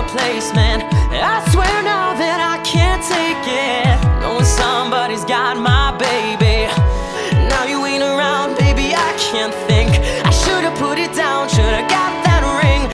a replacement I swear now that I can't take it. Knowing somebody's got my baby. Now you ain't around, baby, I can't